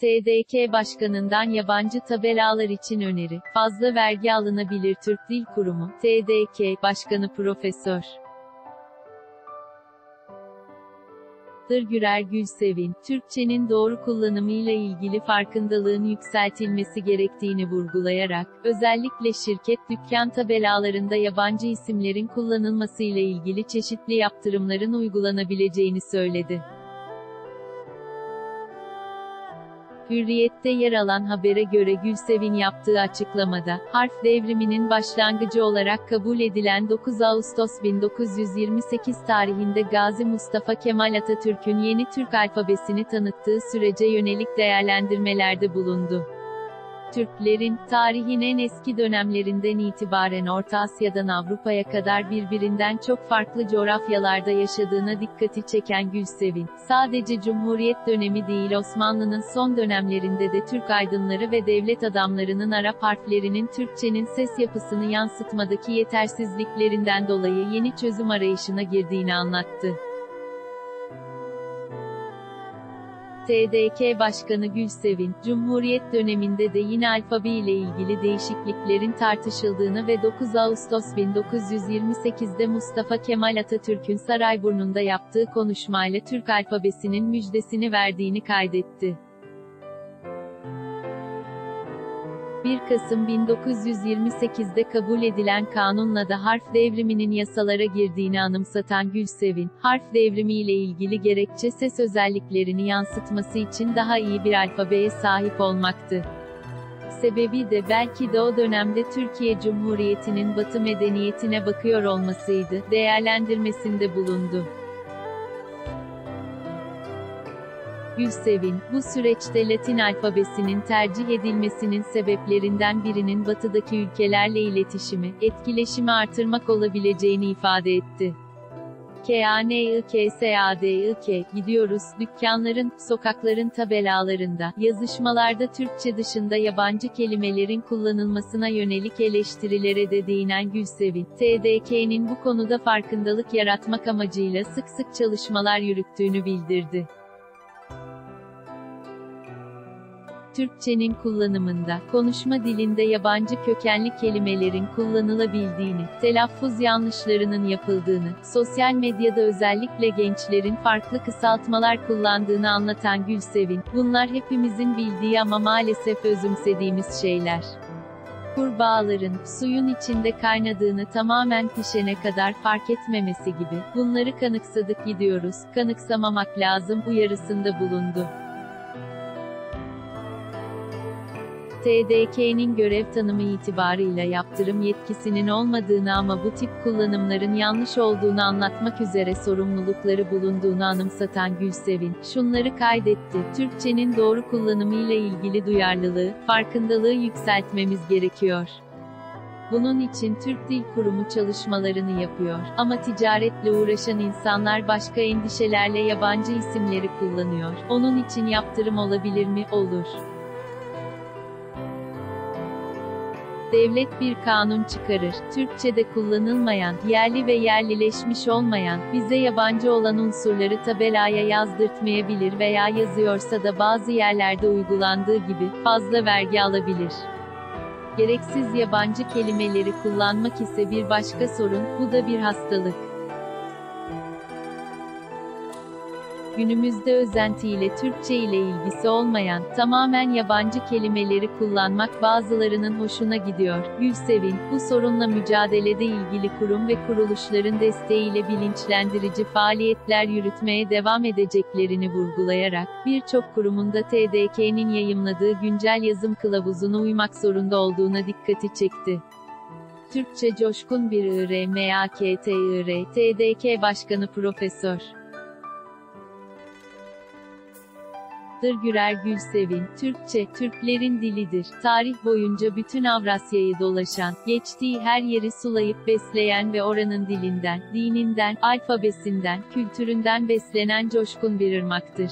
TDK Başkanı'ndan yabancı tabelalar için öneri. Fazla vergi alınabilir Türk Dil Kurumu, TDK Başkanı Profesör. Gürer Gülsevin, Türkçenin doğru kullanımıyla ilgili farkındalığın yükseltilmesi gerektiğini vurgulayarak, özellikle şirket dükkan tabelalarında yabancı isimlerin kullanılmasıyla ilgili çeşitli yaptırımların uygulanabileceğini söyledi. Hürriyet'te yer alan habere göre Gülsevin yaptığı açıklamada, harf devriminin başlangıcı olarak kabul edilen 9 Ağustos 1928 tarihinde Gazi Mustafa Kemal Atatürk'ün yeni Türk alfabesini tanıttığı sürece yönelik değerlendirmelerde bulundu. Türklerin, tarihin en eski dönemlerinden itibaren Orta Asya'dan Avrupa'ya kadar birbirinden çok farklı coğrafyalarda yaşadığına dikkati çeken Gülsevin, sadece Cumhuriyet dönemi değil Osmanlı'nın son dönemlerinde de Türk aydınları ve devlet adamlarının Arap harflerinin Türkçenin ses yapısını yansıtmadaki yetersizliklerinden dolayı yeni çözüm arayışına girdiğini anlattı. TDK Başkanı Gülsevin, Cumhuriyet döneminde de yine alfabe ile ilgili değişikliklerin tartışıldığını ve 9 Ağustos 1928'de Mustafa Kemal Atatürk'ün Sarayburnu'nda yaptığı konuşmayla Türk alfabesinin müjdesini verdiğini kaydetti. 1 Kasım 1928'de kabul edilen kanunla da harf devriminin yasalara girdiğini anımsatan Gülsevin, harf devrimi ile ilgili gerekçe ses özelliklerini yansıtması için daha iyi bir alfabeye sahip olmaktı. Sebebi de belki de o dönemde Türkiye Cumhuriyeti'nin Batı medeniyetine bakıyor olmasıydı, değerlendirmesinde bulundu. Gülsevin, bu süreçte Latin alfabesinin tercih edilmesinin sebeplerinden birinin batıdaki ülkelerle iletişimi, etkileşimi artırmak olabileceğini ifade etti. KANIKSADIK, gidiyoruz, dükkanların, sokakların tabelalarında, yazışmalarda Türkçe dışında yabancı kelimelerin kullanılmasına yönelik eleştirilere de değinen Gülsevin, TDK'nin bu konuda farkındalık yaratmak amacıyla sık sık çalışmalar yürüttüğünü bildirdi. Türkçenin kullanımında, konuşma dilinde yabancı kökenli kelimelerin kullanılabildiğini, telaffuz yanlışlarının yapıldığını, sosyal medyada özellikle gençlerin farklı kısaltmalar kullandığını anlatan Gülsevin, bunlar hepimizin bildiği ama maalesef özümsediğimiz şeyler kurbağaların, suyun içinde kaynadığını tamamen pişene kadar fark etmemesi gibi, bunları kanıksadık gidiyoruz, kanıksamamak lazım uyarısında bulundu. TDK'nin görev tanımı itibarıyla yaptırım yetkisinin olmadığını ama bu tip kullanımların yanlış olduğunu anlatmak üzere sorumlulukları bulunduğunu anımsatan Gülsevin, şunları kaydetti, Türkçenin doğru kullanımıyla ilgili duyarlılığı, farkındalığı yükseltmemiz gerekiyor. Bunun için Türk Dil Kurumu çalışmalarını yapıyor. Ama ticaretle uğraşan insanlar başka endişelerle yabancı isimleri kullanıyor. Onun için yaptırım olabilir mi? Olur. Devlet bir kanun çıkarır. Türkçe'de kullanılmayan, yerli ve yerlileşmiş olmayan, bize yabancı olan unsurları tabelaya yazdırtmayabilir veya yazıyorsa da bazı yerlerde uygulandığı gibi, fazla vergi alabilir. Gereksiz yabancı kelimeleri kullanmak ise bir başka sorun, bu da bir hastalık. Günümüzde özentiyle Türkçe ile ilgisi olmayan, tamamen yabancı kelimeleri kullanmak bazılarının hoşuna gidiyor. Gülsevin, bu sorunla mücadelede ilgili kurum ve kuruluşların desteğiyle bilinçlendirici faaliyetler yürütmeye devam edeceklerini vurgulayarak, birçok kurumunda TDK'nin yayımladığı güncel yazım kılavuzuna uymak zorunda olduğuna dikkati çekti. Türkçe coşkun bir IRMAKTIR, TDK Başkanı Profesör Gürer Gülsevin, Türkçe, Türklerin dilidir. Tarih boyunca bütün Avrasya'yı dolaşan, geçtiği her yeri sulayıp besleyen ve oranın dilinden, dininden, alfabesinden, kültüründen beslenen coşkun bir ırmaktır.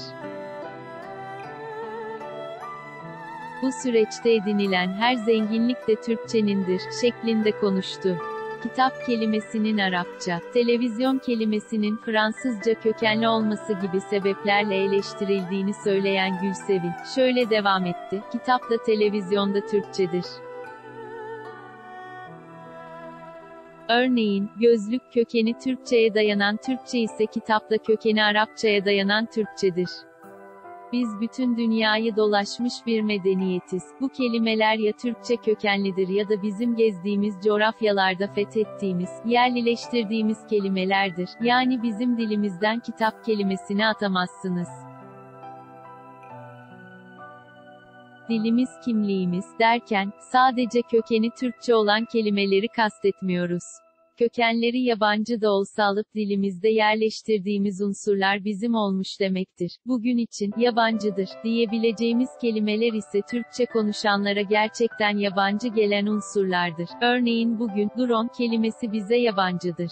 Bu süreçte edinilen her zenginlik de Türkçenindir, şeklinde konuştu. Kitap kelimesinin Arapça, televizyon kelimesinin Fransızca kökenli olması gibi sebeplerle eleştirildiğini söyleyen Gülsevin, şöyle devam etti, kitap da televizyonda Türkçedir. Örneğin, gözlük kökeni Türkçe'ye dayanan Türkçe ise kitapta kökeni Arapçaya dayanan Türkçedir. Biz bütün dünyayı dolaşmış bir medeniyetiz. Bu kelimeler ya Türkçe kökenlidir ya da bizim gezdiğimiz coğrafyalarda fethettiğimiz, yerlileştirdiğimiz kelimelerdir. Yani bizim dilimizden kitap kelimesini atamazsınız. Dilimiz kimliğimiz derken, sadece kökeni Türkçe olan kelimeleri kastetmiyoruz. Kökenleri yabancı da olsa alıp dilimizde yerleştirdiğimiz unsurlar bizim olmuş demektir. Bugün için, yabancıdır, diyebileceğimiz kelimeler ise Türkçe konuşanlara gerçekten yabancı gelen unsurlardır. Örneğin bugün, drone kelimesi bize yabancıdır.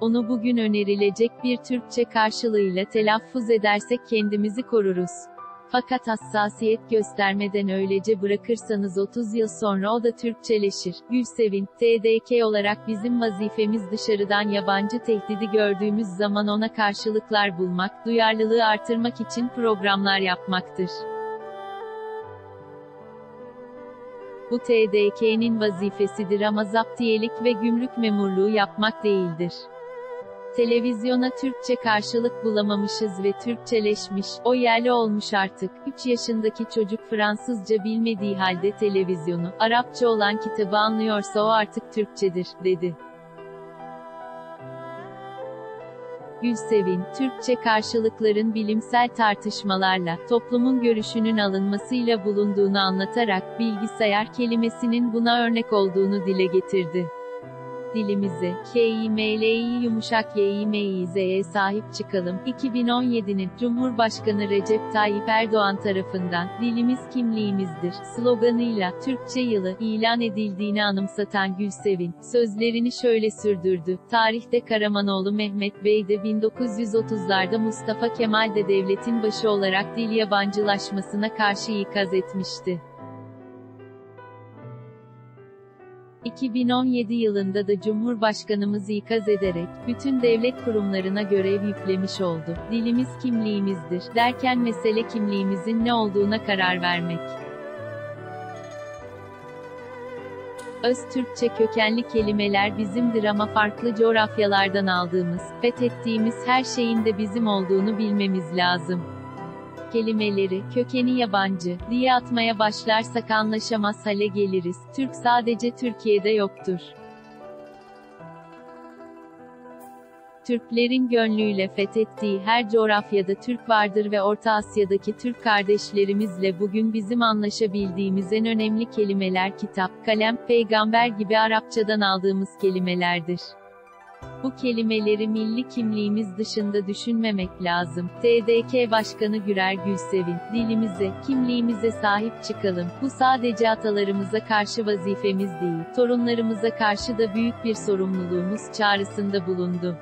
Onu bugün önerilecek bir Türkçe karşılığıyla telaffuz edersek kendimizi koruruz. Fakat hassasiyet göstermeden öylece bırakırsanız 30 yıl sonra o da Türkçeleşir. Gülsevin, TDK olarak bizim vazifemiz dışarıdan yabancı tehdidi gördüğümüz zaman ona karşılıklar bulmak, duyarlılığı artırmak için programlar yapmaktır. Bu TDK'nin vazifesidir ama zaptiyelik ve gümrük memurluğu yapmak değildir. Televizyona Türkçe karşılık bulamamışız ve Türkçeleşmiş, o yerli olmuş artık. 3 yaşındaki çocuk Fransızca bilmediği halde televizyonu, Arapça olan kitabı anlıyorsa o artık Türkçedir, dedi. Gülsevin, Türkçe karşılıkların bilimsel tartışmalarla, toplumun görüşünün alınmasıyla bulunduğunu anlatarak, bilgisayar kelimesinin buna örnek olduğunu dile getirdi dilimize, KİML'yi yumuşak YİMİZ'ye sahip çıkalım. 2017'nin Cumhurbaşkanı Recep Tayyip Erdoğan tarafından dilimiz kimliğimizdir sloganıyla Türkçe yılı ilan edildiğini anımsatan Gülsevin, sözlerini şöyle sürdürdü. Tarihte Karamanoğlu Mehmet Bey de 1930'larda Mustafa Kemal de devletin başı olarak dil yabancılaşmasına karşı ikaz etmişti. 2017 yılında da Cumhurbaşkanımız ikaz ederek, bütün devlet kurumlarına görev yüklemiş oldu. Dilimiz kimliğimizdir, derken mesele kimliğimizin ne olduğuna karar vermek. Öz Türkçe kökenli kelimeler bizimdir ama farklı coğrafyalardan aldığımız, fethettiğimiz her şeyin de bizim olduğunu bilmemiz lazım kelimeleri, kökeni yabancı, diye atmaya başlarsak anlaşamaz hale geliriz. Türk sadece Türkiye'de yoktur. Türklerin gönlüyle fethettiği her coğrafyada Türk vardır ve Orta Asya'daki Türk kardeşlerimizle bugün bizim anlaşabildiğimiz en önemli kelimeler kitap, kalem, peygamber gibi Arapçadan aldığımız kelimelerdir. Bu kelimeleri milli kimliğimiz dışında düşünmemek lazım. TDK Başkanı Gürer Gülsevin, dilimize, kimliğimize sahip çıkalım. Bu sadece atalarımıza karşı vazifemiz değil, torunlarımıza karşı da büyük bir sorumluluğumuz çağrısında bulundu.